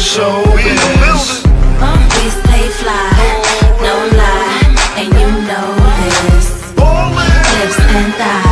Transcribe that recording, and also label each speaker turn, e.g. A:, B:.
A: show we in the building.
B: We stay fly, no lie, and you know this. Ballin'. And thighs.